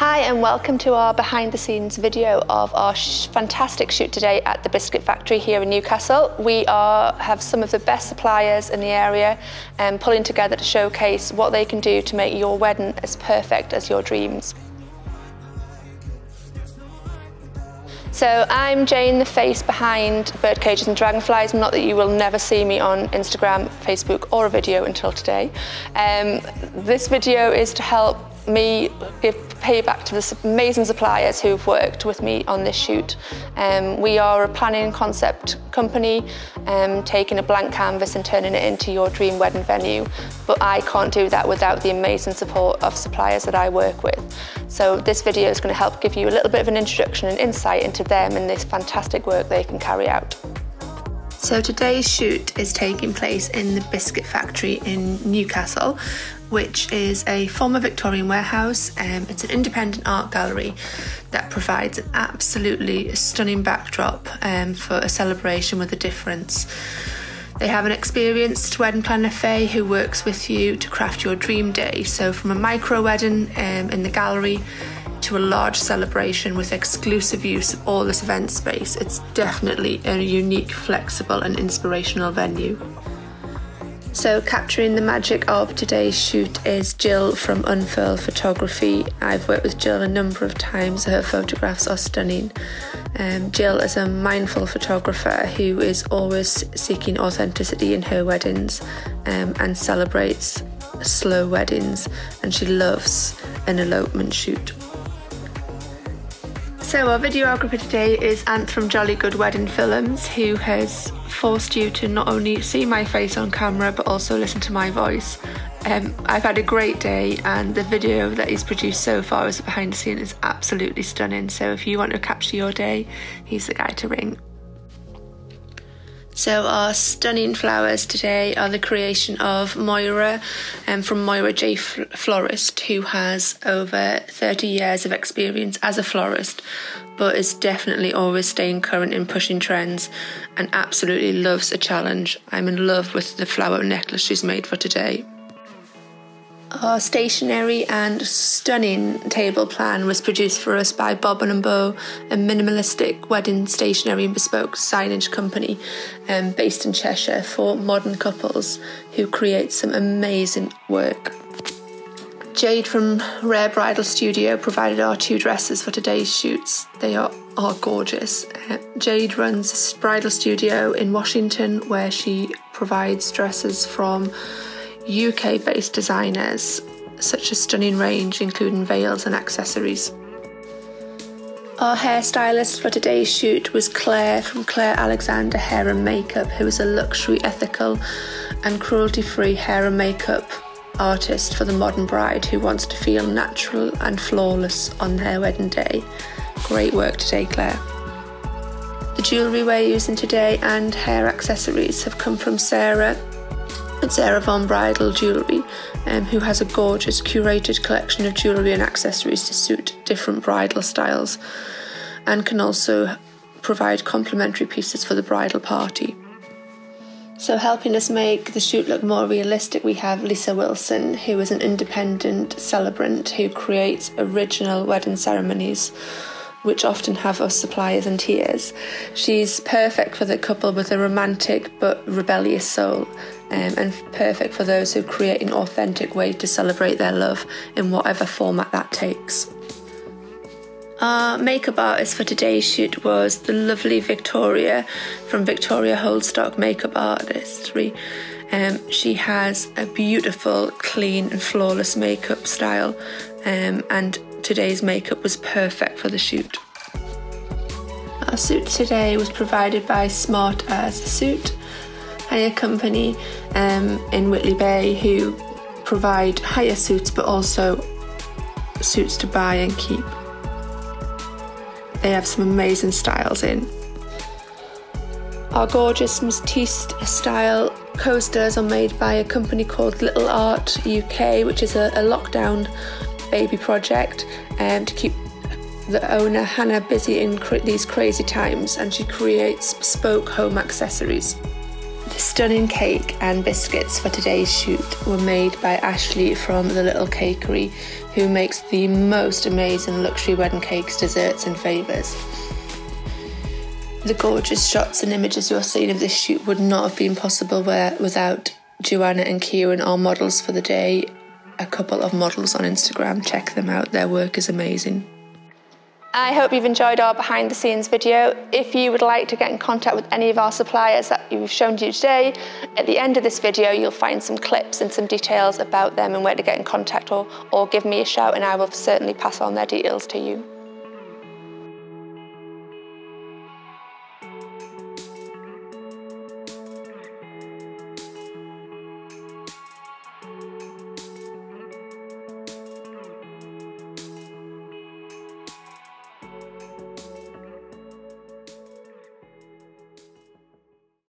Hi and welcome to our behind the scenes video of our sh fantastic shoot today at the Biscuit Factory here in Newcastle. We are, have some of the best suppliers in the area and um, pulling together to showcase what they can do to make your wedding as perfect as your dreams. So I'm Jane, the face behind Birdcages and Dragonflies. Not that you will never see me on Instagram, Facebook or a video until today. Um, this video is to help me give payback to the amazing suppliers who've worked with me on this shoot. Um, we are a planning concept company, um, taking a blank canvas and turning it into your dream wedding venue. But I can't do that without the amazing support of suppliers that I work with. So this video is going to help give you a little bit of an introduction and insight into them and this fantastic work they can carry out. So today's shoot is taking place in the Biscuit Factory in Newcastle, which is a former Victorian warehouse. Um, it's an independent art gallery that provides an absolutely stunning backdrop um, for a celebration with a difference. They have an experienced wedding planner, Faye, who works with you to craft your dream day. So, from a micro wedding um, in the gallery to a large celebration with exclusive use of all this event space, it's definitely a unique, flexible, and inspirational venue. So, capturing the magic of today's shoot is Jill from Unfurl Photography. I've worked with Jill a number of times, her photographs are stunning. Um, Jill is a mindful photographer who is always seeking authenticity in her weddings um, and celebrates slow weddings, and she loves an elopement shoot. So our videographer today is Ant from Jolly Good Wedding Films who has forced you to not only see my face on camera but also listen to my voice. Um, I've had a great day and the video that he's produced so far as a behind the scenes is absolutely stunning so if you want to capture your day he's the guy to ring. So our stunning flowers today are the creation of Moira um, from Moira J Florist, who has over 30 years of experience as a florist, but is definitely always staying current in pushing trends and absolutely loves a challenge. I'm in love with the flower necklace she's made for today. Our stationary and stunning table plan was produced for us by Bobbin and Beau, a minimalistic wedding stationery and bespoke signage company um, based in Cheshire for modern couples who create some amazing work. Jade from Rare Bridal Studio provided our two dresses for today's shoots. They are, are gorgeous. Uh, Jade runs a bridal studio in Washington where she provides dresses from UK based designers, such a stunning range including veils and accessories. Our hairstylist for today's shoot was Claire from Claire Alexandra Hair and Makeup, who is a luxury, ethical, and cruelty free hair and makeup artist for the modern bride who wants to feel natural and flawless on their wedding day. Great work today, Claire. The jewellery we're using today and hair accessories have come from Sarah it's Sarah Von Bridal Jewellery, um, who has a gorgeous curated collection of jewellery and accessories to suit different bridal styles and can also provide complementary pieces for the bridal party. So, helping us make the shoot look more realistic, we have Lisa Wilson, who is an independent celebrant who creates original wedding ceremonies which often have us suppliers in tears. She's perfect for the couple with a romantic but rebellious soul, um, and perfect for those who create an authentic way to celebrate their love in whatever format that takes. Our makeup artist for today's shoot was the lovely Victoria from Victoria Holdstock Makeup Artistry. Um, she has a beautiful, clean, and flawless makeup style, um, and today's makeup was perfect for the shoot. Our suit today was provided by Smart as Suit, hire company um, in Whitley Bay who provide hire suits but also suits to buy and keep. They have some amazing styles in. Our gorgeous Matisse style coasters are made by a company called Little Art UK, which is a, a lockdown baby project um, to keep the owner Hannah busy in cr- these crazy times, and she creates bespoke home accessories. Stunning cake and biscuits for today's shoot were made by Ashley from The Little Cakery, who makes the most amazing luxury wedding cakes, desserts, and favours. The gorgeous shots and images you're seeing of this shoot would not have been possible without Joanna and Kieran, our models for the day. A couple of models on Instagram, check them out, their work is amazing. I hope you've enjoyed our behind the scenes video. If you would like to get in contact with any of our suppliers that we've shown to you today, at the end of this video you'll find some clips and some details about them and where to get in contact or, or give me a shout and I will certainly pass on their details to you.